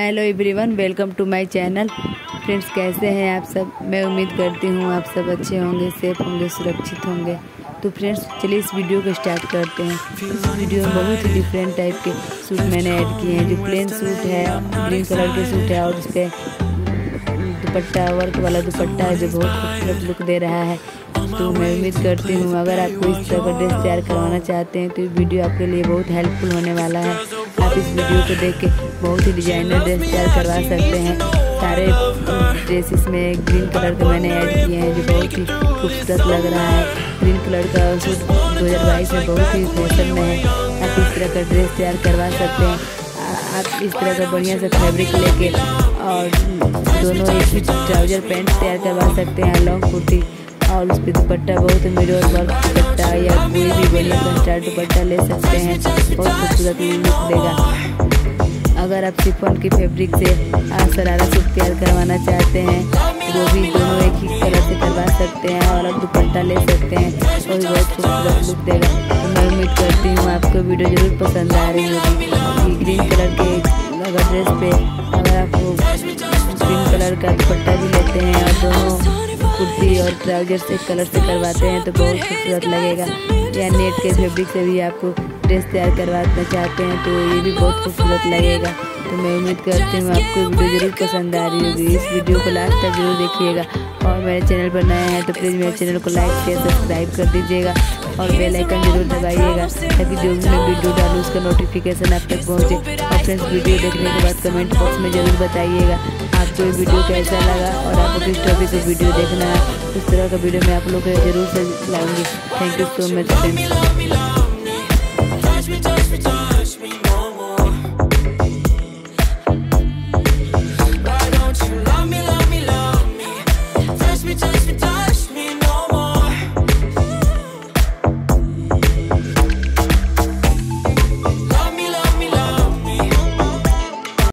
Hello everyone welcome to my channel friends कैसे हैं आप सब? मैं उम्मीद करती हूँ आप सब अच्छे होंगे सेफ़ होंगे, सुरक्षित होंगे। तो फ्रेंड्स चलिए इस वीडियो को स्टार्ट करते हैं। इस वीडियो में बहुत ही डिफरेंट टाइप के सूट मैंने ऐड किए हैं। जो प्लेन सूट है ग्रीन कलर के सूट है और उस पर दुपट्टा वर्क वाला दुपट्टा है जो बहुत खूबसूरत लुक दे रहा है। तो मैं उम्मीद करती हूँ, अगर आपको इस तरह का ड्रेस तैयार करवाना चाहते हैं तो ये वीडियो आपके लिए बहुत हेल्पफुल होने वाला है। आप इस वीडियो को देख के बहुत ही डिज़ाइनर ड्रेस तैयार करवा सकते हैं। सारे ड्रेसेस में ग्रीन कलर के मैंने ऐड किए हैं जो बहुत ही खूबसूरत लग रहा है। ग्रीन कलर का सूट दो हज़ार बाईस में बहुत ही फ़ैशन में है आप इस तरह का ड्रेस तैयार करवा सकते हैं। आप इस तरह का बढ़िया सा फैब्रिक लेके और दोनों एक ही ट्राउज़र पैंट तैयार करवा सकते हैं लॉन्ग कुर्ती और उस पर दुपट्टा बहुत मिरर वर्क दुपट्टा या कोई भी बढ़िया कंस्टार दुपट्टा ले सकते हैं। बहुत खूबसूरत लुक देगा। अगर आप सिफोन की फैब्रिक से शरारा सूट तैयार करवाना चाहते हैं वो भी दोनों एक ही कलर से करवा सकते हैं और आप दुपट्टा ले सकते हैं और बहुत खूबसूरत लुक देगा। तो मैं उम्मीद करती हूँ आपको वीडियो ज़रूर पसंद आ रही होगी। ग्रीन कलर के अगर ड्रेस पे अगर आप ग्रीन कलर का दुपट्टा भी लेते हैं और दोनों कुर्ती और ट्राउज़र से कलर से करवाते हैं तो बहुत खूबसूरत लगेगा। या नेट के फैब्रिक से भी आपको ड्रेस तैयार करवाना चाहते हैं तो ये भी बहुत खूबसूरत लगेगा। तो मैं उम्मीद करती हूँ आपको वीडियो ज़रूर पसंद आ रही होगी। इस वीडियो को लास्ट तक ज़रूर देखिएगा। और मेरे चैनल पर नया है तो प्लीज़ मेरे चैनल को लाइक, शेयर, सब्सक्राइब कर दीजिएगा और बेल आइकन ज़रूर दबाइएगा, ताकि जो भी मैं वीडियो डालूँ, उसका नोटिफिकेशन आप तक पहुँचे। और फ्रेंड्स, वीडियो देखने के बाद कमेंट बॉक्स में ज़रूर बताइएगा, आपको ये वीडियो कैसा लगा? और आपको किस टॉपिक पर वीडियो देखना है उस तरह का वीडियो मैं आप लोग को ज़रूर से लाऊँगी। Thank you so much friends rejoice, touch.